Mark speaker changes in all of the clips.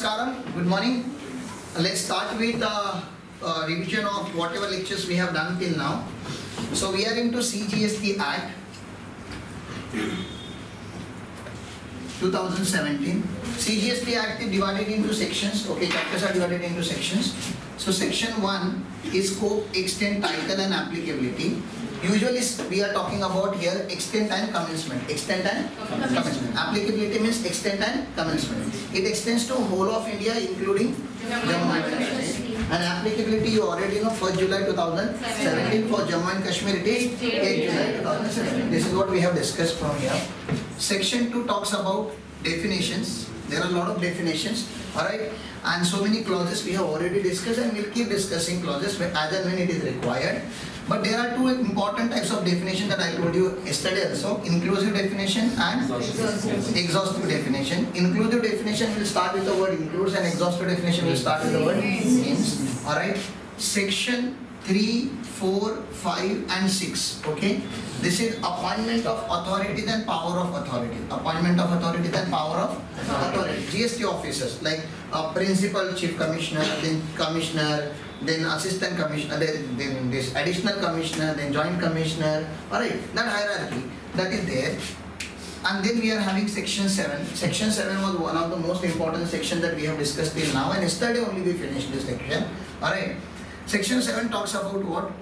Speaker 1: Namaskaram, good morning. Let's start with uh, uh, revision of whatever lectures we have done till now. So we are into CGST Act 2017. CGST Act is divided into sections. Okay, chapters are divided into sections. So section 1 is scope, extent, title and applicability. Usually we are talking about here extent and commencement. Extent and commencement. Applicability means extent and commencement. It extends to whole of India including Jammu and Kashmir. And applicability you already know 1st July 2017 for Jammu and Kashmir it is 8 July 2017. This is what we have discussed from here. Section 2 talks about definitions. There are a lot of definitions. Alright. And so many clauses we have already discussed and we'll keep discussing clauses as and when it is required. But there are two important types of definition that I told you yesterday also, inclusive definition and exhaustive definition. Inclusive definition will start with the word includes and exhaustive definition will start with the word means. Alright. Section 3, 4, 5 and 6. Okay. This is appointment of authority and power of authority. Appointment of authority and power of authority. GST officers like uh, principal chief commissioner, then commissioner, then assistant commissioner, then, then this additional commissioner, then joint commissioner, alright, that hierarchy that is there. And then we are having section 7. Section 7 was one of the most important sections that we have discussed till now and yesterday only we finished this section. Alright. Section 7 talks about what?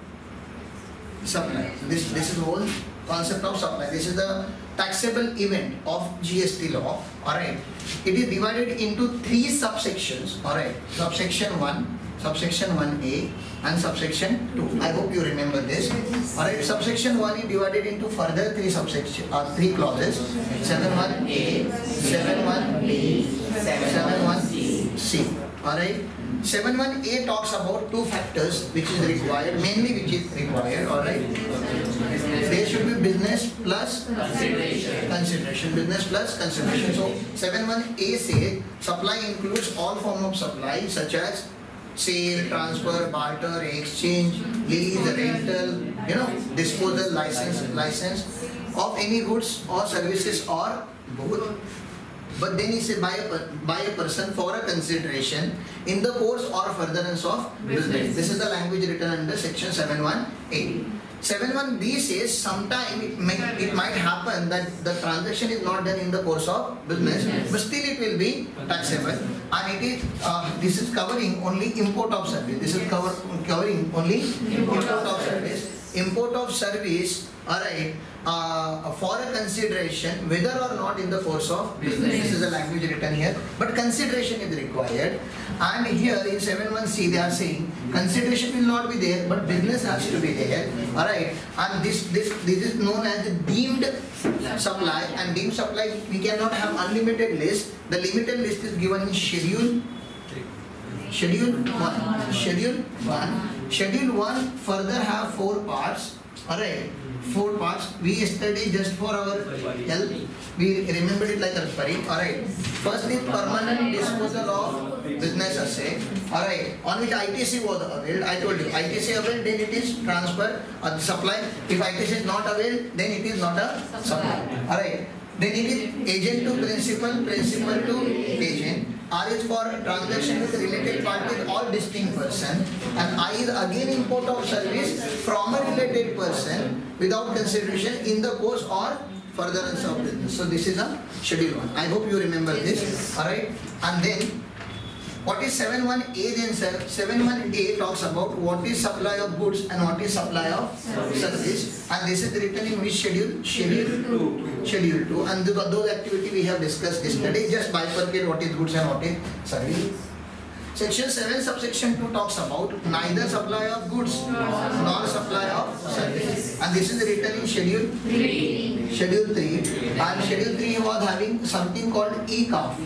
Speaker 1: Supply. This, this is the whole concept of supply. This is the taxable event of GST law. Alright. It is divided into three subsections. Alright. Subsection 1 subsection 1a and subsection 2. I hope you remember this. Alright, subsection 1 is divided into further three subsection uh, three clauses. 71a, 71b, 71c. Alright. 71a talks about two factors which is required, mainly which is required, alright. There should be business plus consideration. consideration. Business plus consideration. So 71a says supply includes all form of supply such as sale, transfer, barter, exchange, lease, rental, you know, disposal, license, license of any goods or services or both. But then he said by a, by a person for a consideration in the course or furtherance of business. This is the language written under section 71A. 71B says sometime it, may, it might happen that the transaction is not done in the course of business, but still it will be taxable. And it is uh, this is covering only import of service. This is cover, covering only import of service. Import of service, alright, uh, for a consideration whether or not in the course of business. This is the language written here, but consideration is required. And here in 7.1c they are saying consideration will not be there, but business has to be there. Alright, and this this this is known as the deemed supply. And deemed supply we cannot have unlimited list. The limited list is given in schedule. Schedule one. Schedule one. Schedule one further have four parts. Alright four parts. We study just for our health. We remembered it like a pari. Alright. First is permanent disposal of business asset. Alright. On which ITC was availed. I told you ITC availed, then it is transfer or uh, supply. If ITC is not availed, then it is not a supply. Alright. Then it is agent to principal, principal to agent. R is for transaction with related party or distinct person and I is again import of service from a related person without consideration in the course or furtherance of business. So this is a schedule one. I hope you remember this. Alright. And then what is 71A then sir? 71A talks about what is supply of goods and what is supply of service. And this is written in which schedule? Schedule 2. Schedule 2. And the, those activity we have discussed yesterday. Just bifurcate what is goods and what is service. Section 7 subsection 2 talks about neither supply of goods nor supply of service. And this is written in schedule 3. Schedule 3. And schedule 3 was having something called e-calf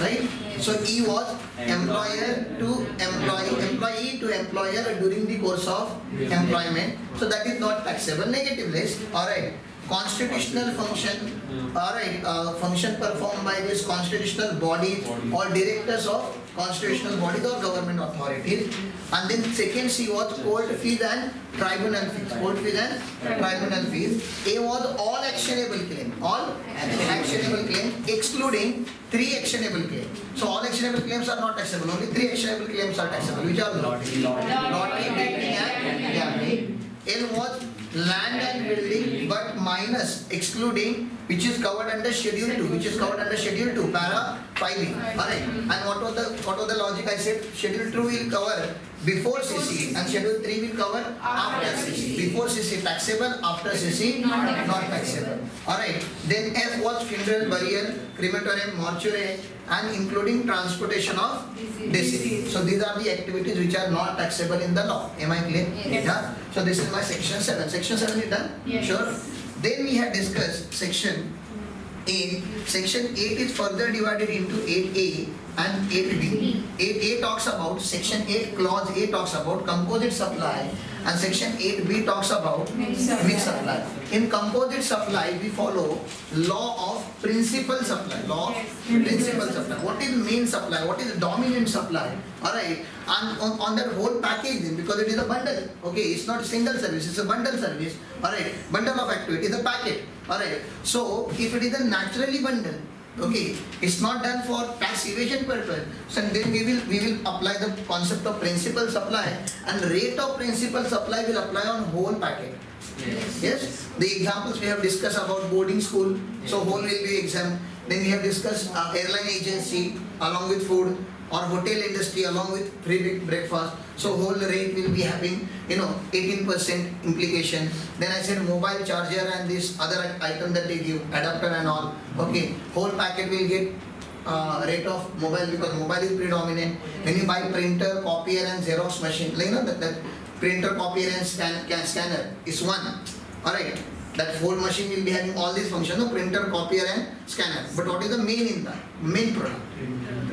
Speaker 1: right? So E was employer to employee, employee to employer during the course of employment. So that is not taxable. Negative list. Alright. constitutional function, alright, uh, function performed by this constitutional body or directors of constitutional bodies or government authorities. And then second C was court fees and tribunal fees. Court fees and tribunal fees. A was all actionable claim. All actionable claim excluding three actionable claims. So all actionable claims are not taxable. Only three actionable claims are taxable. Which are lottery, lottery, betting and gambling. L was land and building but minus excluding which is covered under schedule 2 which is covered under schedule 2 para 5b alright and what was the what was the logic i said schedule 2 will cover before cc and schedule 3 will cover after cc before cc taxable after cc not taxable alright then f was funeral burial crematorium mortuary and including transportation of deceased so these are the activities which are not taxable in the law. Am i clear?
Speaker 2: Yes.
Speaker 1: yeah. So this is my section 7 section 7 is done?
Speaker 2: Yes.
Speaker 1: sure. Then we had discussed section 8. Section 8 is further divided into 8A and 8B. 8A talks about, section 8 clause A talks about composite supply and section 8B talks about
Speaker 2: Mixed supply.
Speaker 1: supply. In composite supply, we follow law of principal supply. Law of
Speaker 2: Yes.
Speaker 1: principal supply. What is the main supply? What is the dominant supply? Alright. And on, on that whole package, then, because it is a bundle. Okay, it's not a single service, it's a bundle service. Alright. Bundle of activity is a packet. Alright. So if it is a naturally bundle, okay, it's not done for tax evasion purpose. So then we will we will apply the concept of principal supply and rate of principal supply will apply on whole packet. Yes, the examples we have discussed about boarding school, so whole will be exempt. Then we have discussed uh, airline agency along with food or hotel industry along with free bre- breakfast. So whole rate will be having, you know, 18% implication. Then I said mobile charger and this other item that they give, adapter and all. Okay, whole packet will get uh, rate of mobile because mobile is predominant. When you buy printer, copier and Xerox machine, like, you know, that, that printer, copier and scan, can, scanner is one. Alright, that whole machine will be having all these functions, no? printer, copier and scanner. But what is the main in that? Main product?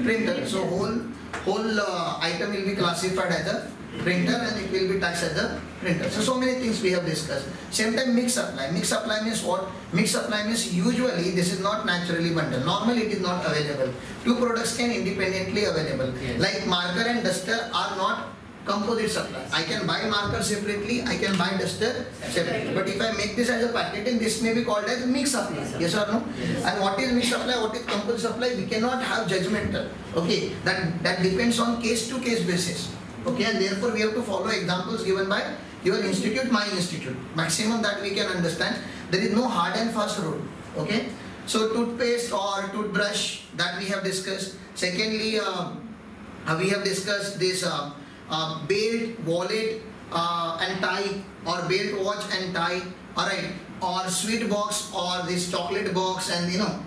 Speaker 1: Printer. So whole whole uh, item will be classified as a printer and it will be taxed as a printer. So so many things we have discussed. Same time mix supply. Mix supply means what? Mix supply means usually this is not naturally bundled. Normally it is not available. Two products can independently available.
Speaker 3: Yes.
Speaker 1: Like marker and duster are not composite supply. I can buy marker separately, I can buy duster separately. But if I make this as a packet, then this may be called as mix supply. Yes or no? And what is mix supply, what is composite supply? We cannot have judgmental. Okay, that, that depends on case to case basis. Okay, and therefore we have to follow examples given by your institute, my institute. Maximum that we can understand. There is no hard and fast rule. Okay, so toothpaste or toothbrush that we have discussed. Secondly, uh, uh, we have discussed this uh, uh, belt, wallet, uh, and tie, or belt, watch, and tie. Alright, or sweet box, or this chocolate box, and you know,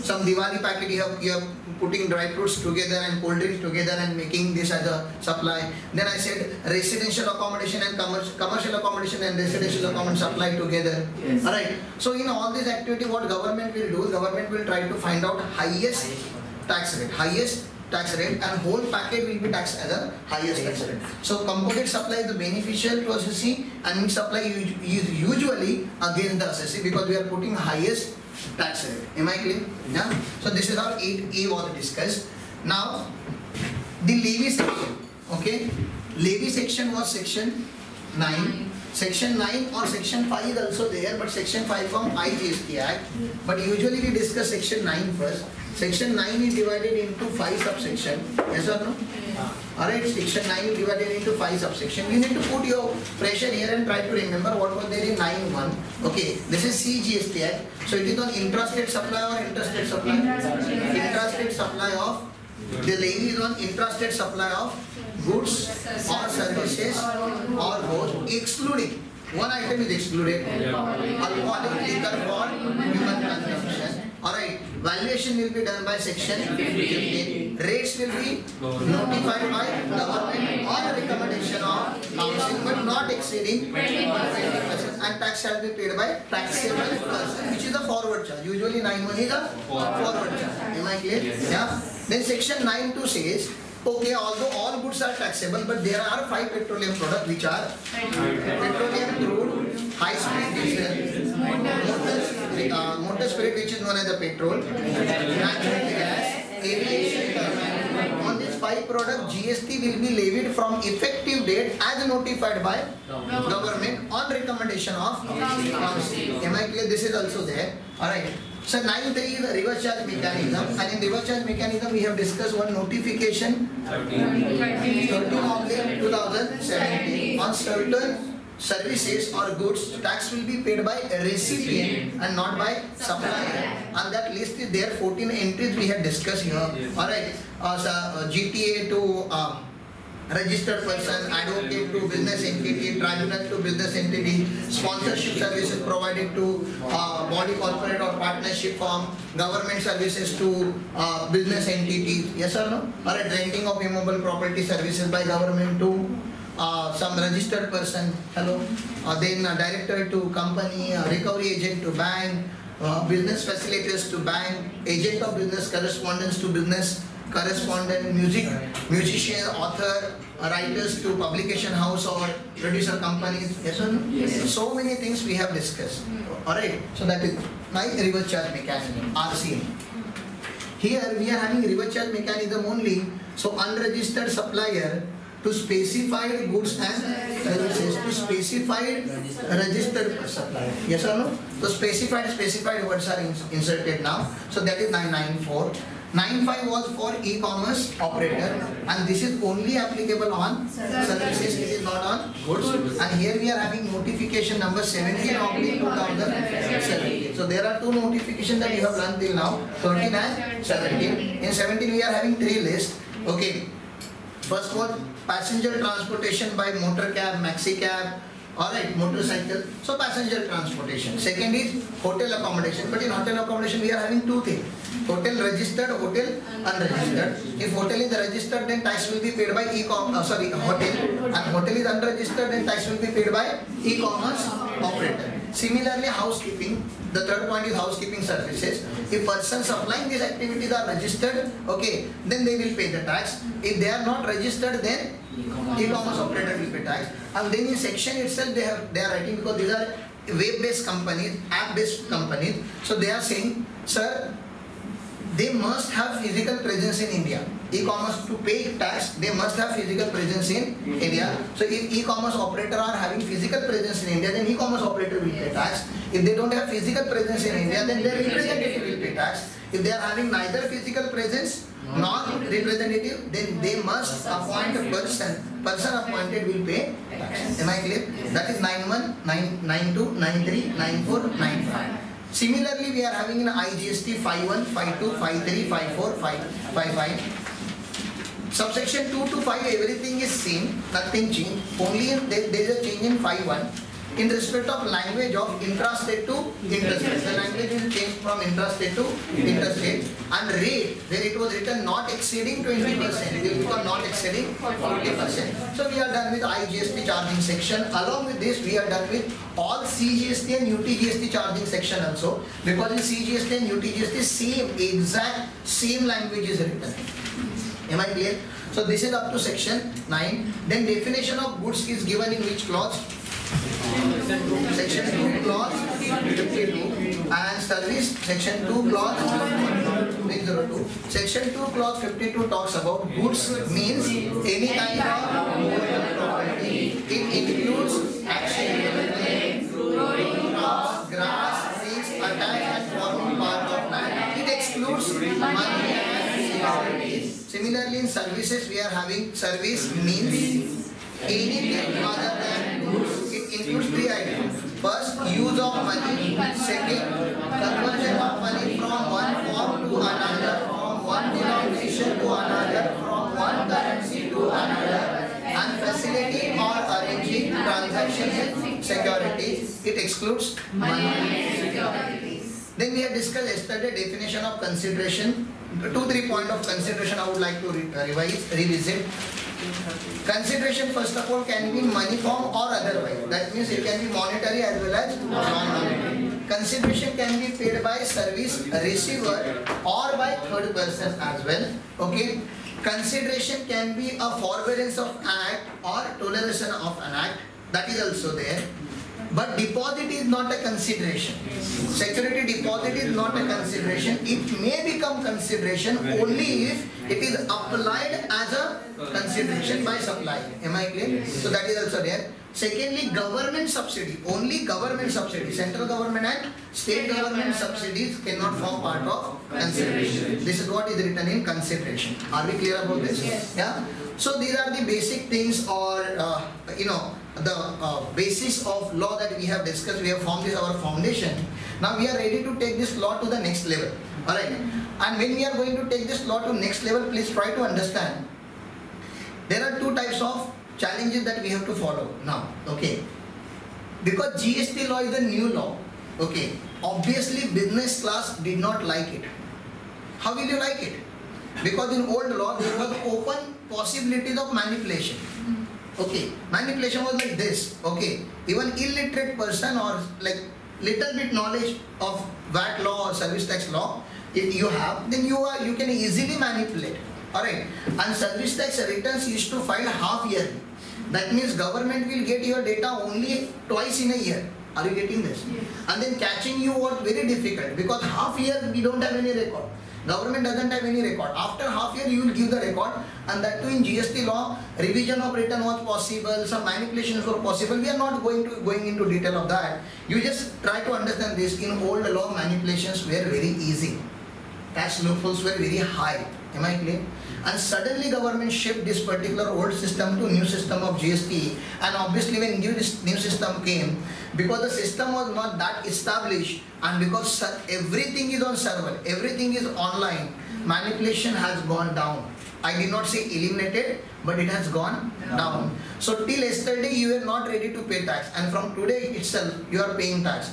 Speaker 1: some Diwali packet you have you have putting dry fruits together and cold drinks together and making this as a supply. Then I said residential accommodation and commercial commercial accommodation and residential accommodation supply together.
Speaker 3: Yes.
Speaker 1: Alright, so in all this activity, what government will do? Government will try to find out highest tax rate, highest tax rate and whole packet will be taxed as a highest tax rate. So composite supply is the beneficial to assessee and mixed supply is usually against the assessee because we are putting highest tax rate. Am I clear? Yeah. So this is how 8A was discussed. Now the levy section. Okay. Levy section was section 9. Section 9 or section 5 is also there, but section 5 from IGST Act. But usually we discuss section 9 first. Section 9 is divided into 5 subsection. Yes or no? Yeah. Alright, section 9 is divided into 5 subsection. You need to put your pressure here and try to remember what was there in 9.1. Okay, this is CGST Act. So it is on intrastate supply or interstate supply?
Speaker 2: Intrastate.
Speaker 1: Supply of, the levy is on intrastate supply of goods or services or both, excluding, one item is excluded, alcoholic liquor for human consumption. Alright, valuation will be done by section 15. Rates will be notified by government on recommendation of council but not exceeding 20%. And tax shall be paid by taxable person, which is a forward charge. Usually 9 is a forward charge. Am I clear? Yeah. Then section 9 2 says, okay, although all goods are taxable, but there are five petroleum products which are petroleum crude, high speed diesel, uh, motor spirit which is known as the petrol, natural gas, aviation. On this five product, GST will be levied from effective date as notified by government on recommendation of council. Am I clear? This is also there. Alright. So 9 is the reverse charge mechanism and in reverse charge mechanism we have discussed one notification 13 of 2017 on certain services or goods tax will be paid by a recipient and not by supplier. And that list is there 14 entries we have discussed here. Alright uh, so, uh, GTA to uh, registered person, advocate to business entity, tribunal to business entity, sponsorship services provided to uh, body corporate or partnership firm, government services to uh, business entity, yes or no? Or renting of immobile property services by government to some registered person, hello? Uh, then uh, director to company, uh, recovery agent to bank, uh, business facilitators to bank, agent of business correspondence to business correspondent, music, musician, author, writers to publication house or producer companies. Yes or no? Yes. So many things we have discussed. Alright, so that is my reverse charge mechanism, RCM. Here we are having reverse charge mechanism only, so unregistered supplier to specified goods and services to specified registered supplier. Yes or no? So specified specified words are inserted now. So that is 994. 95 was for e-commerce operator and this is only applicable on services, it is not on goods. And here we are having notification number 17 of 2017. So there are two notifications that you have learned till now, 13 and 17. In 17 we are having three lists. Okay. First one, passenger transportation by motor cab, maxi cab, Alright, motorcycle. So passenger transportation. Second is hotel accommodation. But in hotel accommodation we are having two things. Hotel registered, hotel unregistered. If hotel is registered then tax will be paid by e-com, uh, sorry, hotel. And hotel is unregistered then tax will be paid by e-commerce operator. Similarly, housekeeping. The third point is housekeeping services. If persons supplying these activities are registered, okay, then they will pay the tax. If they are not registered, then e-commerce operator will pay tax. And then in section itself, they have they are writing because these are web-based companies, app-based companies. So they are saying, sir, they must have physical presence in India. E-commerce to pay tax, they must have physical presence in mm-hmm. India. So if e-commerce operator are having physical presence in India, then e-commerce operator will pay tax. If they don't have physical presence in India, then their representative will pay tax. If they are having neither physical presence nor representative, then they must appoint a person. Person appointed will pay tax. Am I clear? That is 91, 9, 92, 93, 94, 95. Similarly, we are having an IGST 51, 52, 53, 54, 55. Subsection 2 to 5, everything is same, nothing changed. Only there, there is a change in 51 in respect of language of intrastate to interstate. The language will change from intrastate to interstate. And rate, where it was written not exceeding 20%, will become not exceeding 40%. So we are done with IGST charging section. Along with this, we are done with all CGST and UTGST charging section also. Because in CGST and UTGST, the same, exact, same language is written. Am I clear? So this is up to section 9. Then definition of goods is given in which clause? Section 2 clause 52 and service section 2 clause 302. Section 2 clause 52 talks about goods means any kind of property. It includes action, crops, grass, trees, attached and forming part of land. It excludes money and securities. Similarly in services we are having service means anything other than goods includes three items. First, use of money. Second, conversion of money from one form to another, from one denomination to another, from one currency to another, and facility or arranging transactions in securities. It excludes money and. Then we have discussed yesterday definition of consideration. Two, three point of consideration I would like to re revise, revisit. Consideration first of all can be money form or otherwise. That means it can be monetary as well as non-monetary. Consideration can be paid by service receiver or by third person as well. Okay. Consideration can be a forbearance of act or toleration of an act. That is also there. But deposit is not a consideration. Security deposit is not a consideration. It may become consideration only if it is applied as a consideration by supply. Am I clear? So that is also there. Secondly, government subsidy. Only government subsidy. Central government and state government subsidies cannot form part of consideration. This is what is written in consideration. Are we clear about this?
Speaker 2: Yes.
Speaker 1: Yeah. So these are the basic things or uh, you know the uh, basis of law that we have discussed. We have formed this our foundation. Now we are ready to take this law to the next level. Alright. And when we are going to take this law to next level, please try to understand. There are two types of challenges that we have to follow now. Okay. Because GST law is a new law. Okay. Obviously business class did not like it. How will you like it? Because in old law there was open possibilities of manipulation. Okay, manipulation was like this. Okay, even illiterate person or like little bit knowledge of VAT law or service tax law, if you have, then you are you can easily manipulate. Alright, and service tax returns used to file half yearly. That means government will get your data only twice in a year. Are you getting this? And then catching you was very difficult because half year we don't have any record. Government doesn't have any record. After half year, you will give the record, and that too in GST law, revision of return was possible, some manipulations were possible. We are not going to going into detail of that. You just try to understand this. In old law, manipulations were very easy. Tax loopholes were very high. Am I clear? And suddenly government shift this particular old system to new system of GST. And obviously when new, new system came, because the system was not that established and because everything is on server, everything is online, manipulation has gone down. I did not say eliminated, but it has gone down. So till yesterday you were not ready to pay tax and from today itself you are paying tax.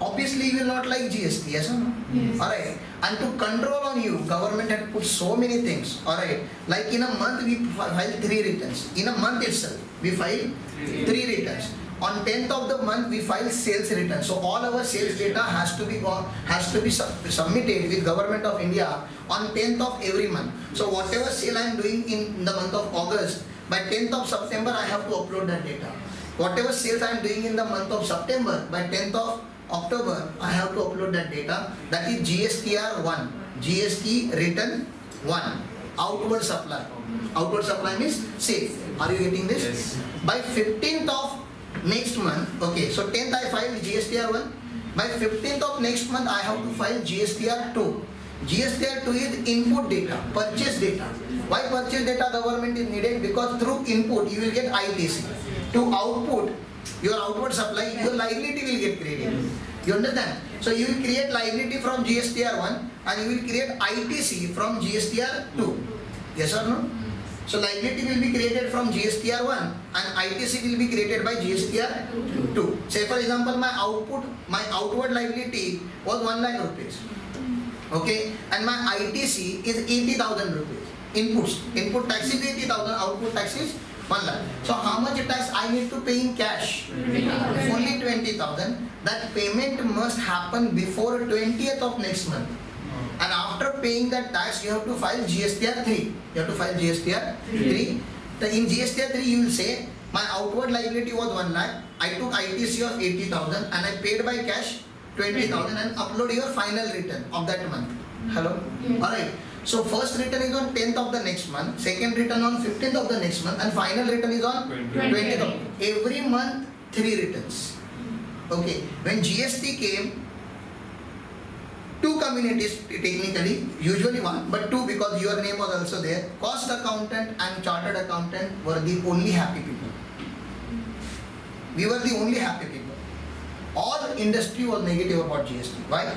Speaker 1: Obviously you will not like GST, yes or no?
Speaker 2: Yes.
Speaker 1: Alright. And to control on you, government had put so many things. Alright. Like in a month we file three returns. In a month itself, we file three returns. On 10th of the month, we file sales return. So all our sales data has to be has to be sub- submitted with Government of India on 10th of every month. So whatever sale I am doing in the month of August, by 10th of September, I have to upload that data. Whatever sales I am doing in the month of September, by 10th of October, I have to upload that data. That is GSTR 1. GST return 1. Outward supply. Outward supply means sale. Are you getting this?
Speaker 3: Yes.
Speaker 1: By 15th of next month, okay, so 10th I file GSTR 1. By 15th of next month, I have to file GSTR 2. GSTR 2 is input data, purchase data. Why purchase data government is needed? Because through input, you will get ITC. To output, your outward supply, your liability will get created. You understand? So you will create liability from GSTR 1 and you will create ITC from GSTR 2. Yes or no? So liability will be created from GSTR 1 and ITC will be created by GSTR 2. Say for example, my output, my outward liability was 1 lakh rupees. Okay, and my ITC is 80,000 rupees. Inputs, input tax is 80,000, output tax is 1 lakh. So how much tax I need to pay in cash? Only 20,000. That payment must happen before 20th of next month. And after paying that tax, you have to file GSTR 3. You have to file GSTR 3. The- In GSTR 3, you will say, my outward liability was 1 lakh. I took ITC of 80,000 and I paid by cash 20,000 and upload your final return of that month. Hello?
Speaker 2: Yes.
Speaker 1: Alright. So first return is on 10th of the next month, second return on 15th of the next month and final return is on 20th of every month three returns. Okay. When GST came, two communities technically, usually one, but two because your name was also there. Cost accountant and chartered accountant were the only happy people. We were the only happy people. All industry was negative about GST. Why?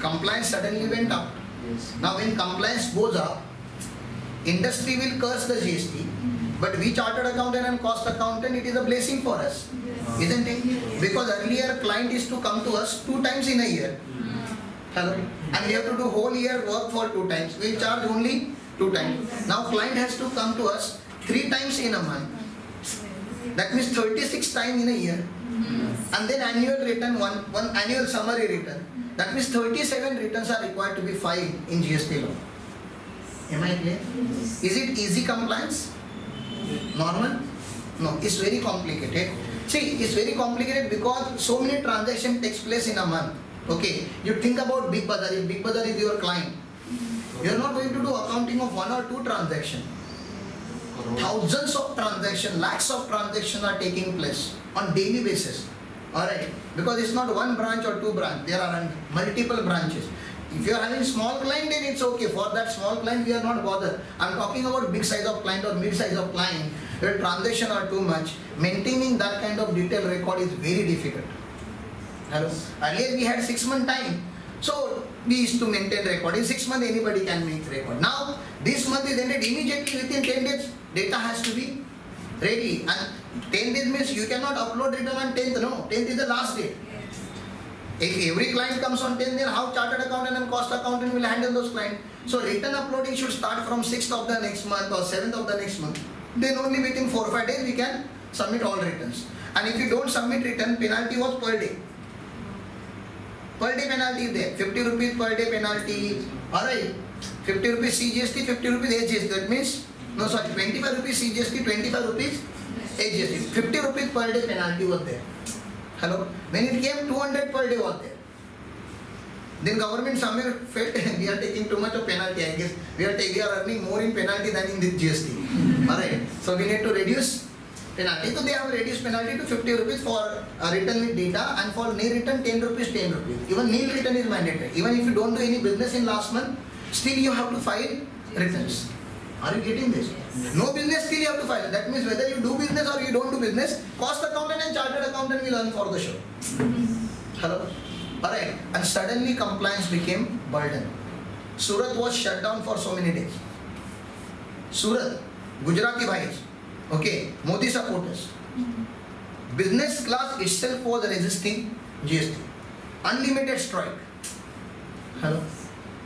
Speaker 1: Compliance suddenly went up. Now when compliance goes up, industry will curse the GST, mm-hmm. but we chartered accountant and cost accountant, it is a blessing for us, isn't it? Because earlier client is to come to us two times in a year. Mm-hmm. Hello? And we have to do whole year work for two times. We charge only two times. Now client has to come to us three times in a month. That means 36 times in a year. Mm-hmm. And then annual return, one, one annual summary return. That means 37 returns are required to be filed in GST law. Am I clear? Is it easy compliance? Normal? No, it's very complicated. See, it's very complicated because so many transactions takes place in a month. Okay, you think about Big Bazaar. If Big Bazaar is your client, you are not going to do accounting of one or two transactions. Thousands of transactions, lakhs of transactions are taking place on daily basis. Alright, because it's not one branch or two branch, there are multiple branches. If you are having small client, then it's okay. For that small client, we are not bothered. I'm talking about big size of client or mid size of client, where transaction are too much. Maintaining that kind of detailed record is very difficult. Hello. Earlier we had six month time. So we used to maintain record. In six months anybody can make record. Now this month is ended immediately within 10 days data has to be ready. And 10 days means you cannot upload return on 10th. No, 10th is the last date. If every client comes on 10th, then how chartered accountant and cost accountant will handle those clients? So return uploading should start from 6th of the next month or 7th of the next month. Then only within 4 or 5 days we can submit all returns. And if you don't submit return, penalty was per day. Per day penalty is there. 50 rupees per day penalty. Alright. 50 rupees CGST, 50 rupees AGST. That means, no sorry, 25 rupees CGST, 25 rupees edges fifty rupees per day penalty होते hello men it came to per day होते then government समय felt we are taking too much of penalty I guess we are taking are earning more in penalty than in this GST अरे so we need to reduce penalty तो they have reduce penalty to fifty rupees for return with data and for nil return ten rupees ten rupees even nil return is mandated even if you don't do any business in last month still you have to file return Are you getting this? Yes. No business, still you have to file. That means whether you do business or you don't do business, cost accountant and chartered accountant will earn for the show. Hello? Alright. And suddenly compliance became burden. Surat was shut down for so many days. Surat, Gujarati bhais, okay, Modi supporters. Business class itself was resisting GST. Unlimited strike. Hello?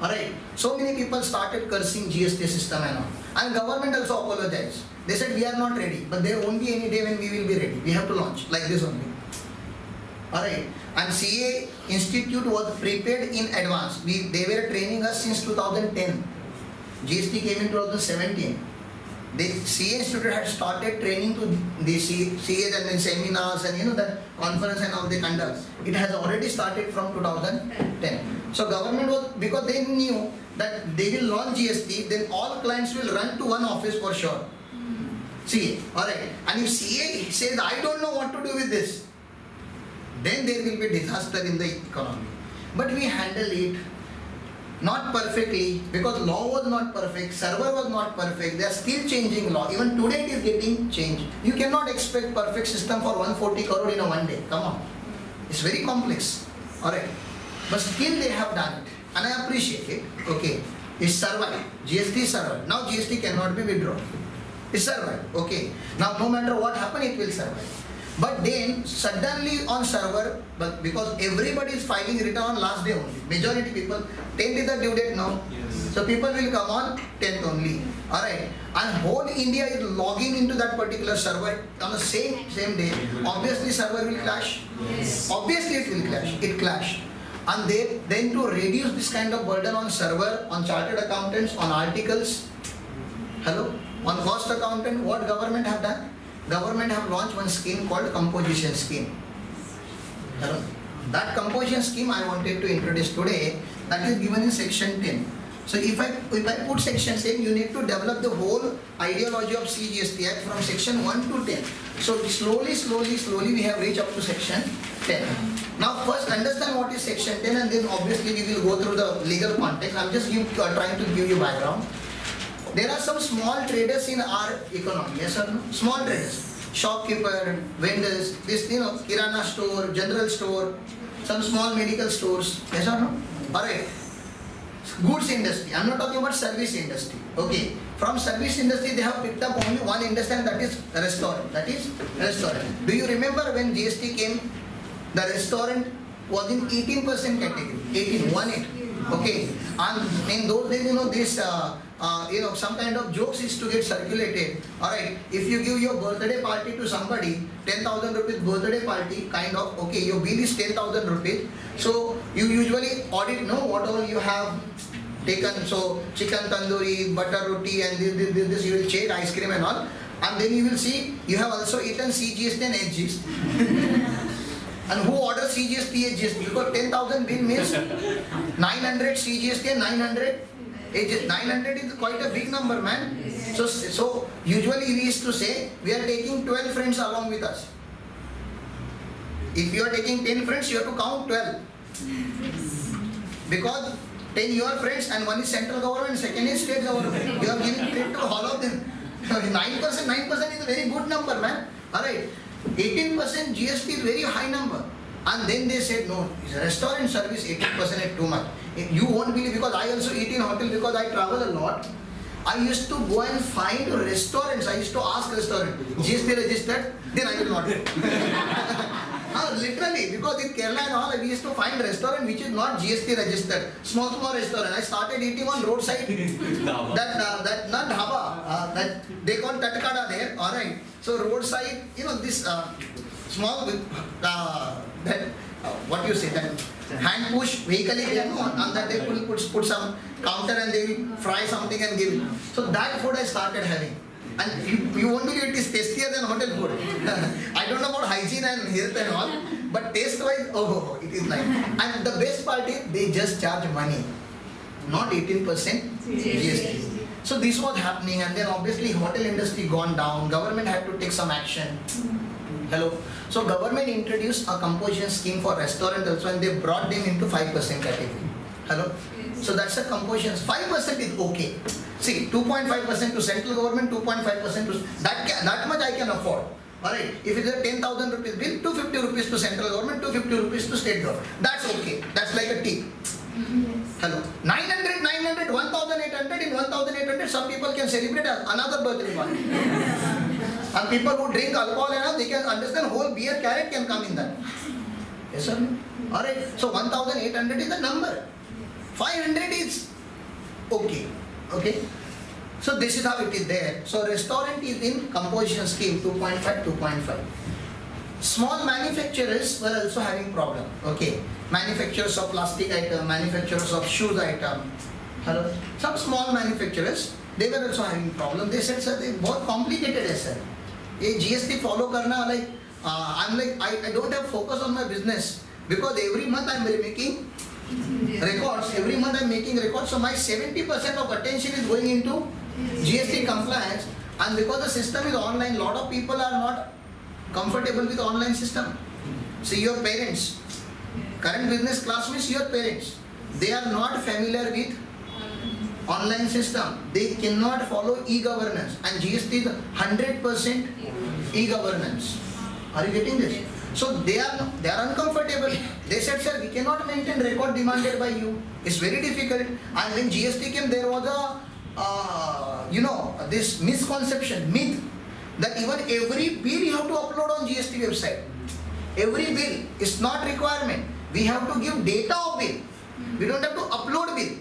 Speaker 1: Alright. So many people started cursing GST system and all. And government also apologized. They said we are not ready, but there won't be any day when we will be ready. We have to launch like this only. Alright. And CA Institute was prepared in advance. We, they were training us since 2010. GST came in 2017. The CA Institute had started training to the CAs and then seminars and you know the conference and all they conduct. It has already started from 2010. So government was, because they knew that they will launch GST, then all clients will run to one office for sure. CA, alright. And if CA says, I don't know what to do with this, then there will be disaster in the economy. But we handle it not perfectly because law was not perfect, server was not perfect, they are still changing law. Even today it is getting changed. You cannot expect perfect system for 140 crore in a one day. Come on. It's very complex. Alright. But still they have done it. And I appreciate it. Okay. It's survived. GST survived. Now GST cannot be withdrawn. It's survived. Okay. Now no matter what happen, it will survive. But then suddenly on server, but because everybody is filing return on last day only. Majority people, 10th is the due date now. Yes. So people will come on 10th only. Alright. And whole India is logging into that particular server on the same same day. Obviously server will clash. Yes. Obviously it will clash. It clashed. And they then to reduce this kind of burden on server, on chartered accountants, on articles, hello, on cost accountant, what government have done? Government have launched one scheme called composition scheme. That composition scheme I wanted to introduce today, that is given in section 10. So if I if I put section 10, you need to develop the whole ideology of CGST Act from section 1 to 10. So slowly, slowly, slowly we have reached up to section 10. Now first understand what is section 10 and then obviously we will go through the legal context. I'm just give, uh, trying to give you background. There are some small traders in our economy, yes or no? Small traders. Shopkeeper, vendors, this, you know, Kirana store, general store, some small medical stores, yes or no? Alright. Goods industry, I'm not talking about service industry. Okay. From service industry, they have picked up only one industry and that is restaurant. That is restaurant. Do you remember when GST came, the restaurant was in 18% category, 18, 1 8. Okay. And in those days, you know, this uh, uh, you know, some kind of jokes is to get circulated. Alright, if you give your birthday party to somebody, 10,000 rupees birthday party, kind of, okay, your bill is 10,000 rupees. So you usually audit, know what all you have taken. So chicken tandoori, butter roti and this, this, this, you will change ice cream and all. And then you will see you have also eaten CGST and SGST. and who orders CGST, SGST? Because 10,000 bill means 900 CGST and 900 SGST. 900 is quite a big number, man. So, so usually we used to say we are taking 12 friends along with us. If you are taking 10 friends, you have to count 12. Because 10 your friends and one is central government, second is state government. You are giving credit to all of them. 9%, 9% is a very good number, man. Alright. 18% GST is very high number. And then they said, no, restaurant service 18% is too much. You won't believe because I also eat in hotel because I travel a lot. I used to go and find restaurants. I used to ask restaurant, GST registered? Then I will not no, literally, because in Kerala and all, we used to find restaurant which is not GST registered. Small, small restaurant. I started eating on roadside. that, uh, that, not dhaba, uh, that they call thattukada there, alright. So roadside, you know, this uh, small, uh, that, uh, what you say, that hand push vehicle is there, no? and that they put, put, put some counter and they will fry something and give it. So that food I started having. And you, you won't believe it is tastier than hotel food. I don't know about hygiene and health and all, but taste wise, oh, it is nice. And the best part is they just charge money, not 18% GST. So this was happening and then obviously hotel industry gone down, government had to take some action. Hello. So government introduced a composition scheme for restaurant also and they brought them into 5% category. Hello. So that's a composition. 5% is okay. See, 2.5% to central government, 2.5% to that that much I can afford. Alright, if it is a 10,000 rupees bill, 250 rupees to central government, 250 rupees to state government. That's okay. That's like a tip. Hello. 900, 900, 1,800 in 1,800, some people can celebrate another birthday. and people who drink alcohol enough, they can understand whole beer carrot can come in that. Yes sir? Alright, so 1,800 is the number. 500 is okay. Okay. So this is how it is there. So restaurant is in composition scheme 2.5, 2.5. Small manufacturers were also having problem. Okay. Manufacturers of plastic item, manufacturers of shoes item. Hello. Some small manufacturers, they were also having problem. They said, sir, they both complicated sir. ये GST follow करना like I like I I don't have focus on my business because every month I am making records every month I am making records so my 70 percent of attention is going into GST compliance and because the system is online lot of people are not comfortable with online system see your parents current business class means your parents they are not familiar with online system. They cannot follow e-governance and GST is 100% e-governance. Are you getting this? So they are they are uncomfortable. They said, sir, we cannot maintain record demanded by you. It's very difficult. And when GST came, there was a uh, you know this misconception, myth that even every bill you have to upload on GST website. Every bill is not requirement. We have to give data of bill. We don't have to upload bill.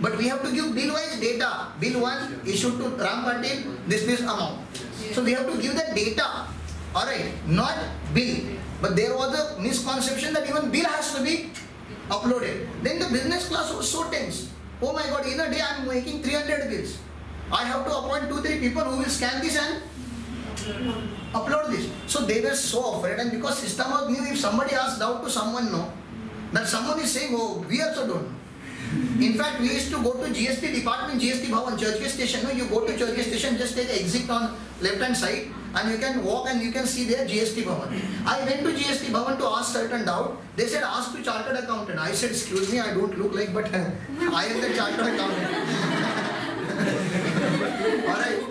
Speaker 1: But we have to give bill-wise data. Bill 1 issued to Ram Patil, this this amount. So we have to give the data. Alright, not bill. But there was a misconception that even bill has to be uploaded. Then the business class was so tense. Oh my god, in a day I am making 300 bills. I have to appoint 2-3 people who will scan this and upload this. So they were so afraid and because system was new, if somebody asks doubt to someone, no, that someone is saying, oh, we also don't. In fact, we used to go to GST department, GST Bhavan, Churchgate station. No, you go to Churchgate station, just take exit on left hand side and you can walk and you can see there GST Bhavan. I went to GST Bhavan to ask certain doubt. They said ask to chartered accountant. I said excuse me, I don't look like but I am the chartered accountant. Alright.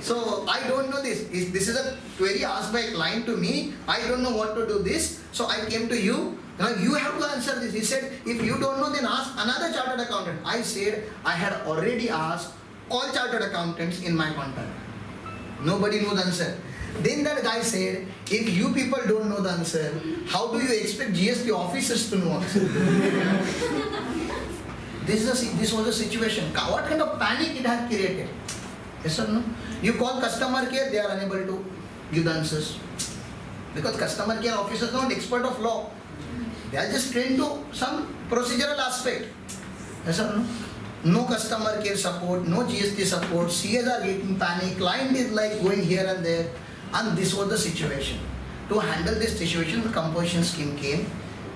Speaker 1: So I don't know this. This is a query asked by a client to me. I don't know what to do this. So I came to you. Now you have to answer this. He said, if you don't know, then ask another chartered accountant. I said, I had already asked all chartered accountants in my contact. Nobody knows the answer. Then that guy said, if you people don't know the answer, how do you expect GST officers to know this, is a, this was a situation. What kind of panic it had created? Yes or no? You call customer care, they are unable to give the answers. Because customer care officers are not expert of law. They are just trained to some procedural aspect. Yes or no? no customer care support, no GST support, CS are getting panic, client is like going here and there, and this was the situation. To handle this situation, the composition scheme came.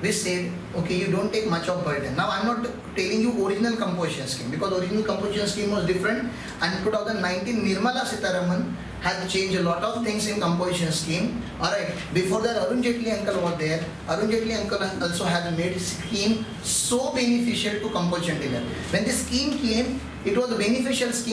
Speaker 1: We said, okay, you don't take much of burden. Now I'm not telling you original composition scheme because original composition scheme was different. And 2019 Nirmala Sitharaman had changed a lot of things in composition scheme. Alright, before that Arun Jaitley uncle was there. Arun Jaitley uncle also had made scheme so beneficial to composition dealer. When the scheme came, it was a beneficial scheme.